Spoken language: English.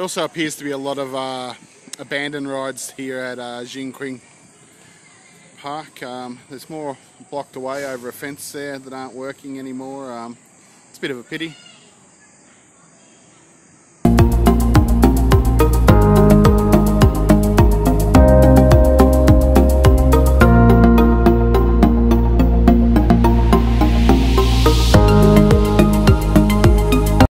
There also appears to be a lot of uh, abandoned rides here at uh, Xingqing Park. Um, there's more blocked away over a fence there that aren't working anymore. Um, it's a bit of a pity.